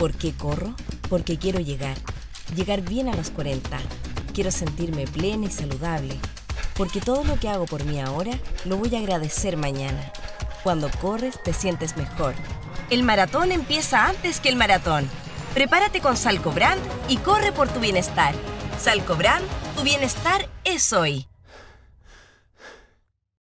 ¿Por qué corro? Porque quiero llegar. Llegar bien a los 40. Quiero sentirme plena y saludable. Porque todo lo que hago por mí ahora lo voy a agradecer mañana. Cuando corres te sientes mejor. El maratón empieza antes que el maratón. Prepárate con Salcobrand y corre por tu bienestar. Salcobrand, tu bienestar es hoy.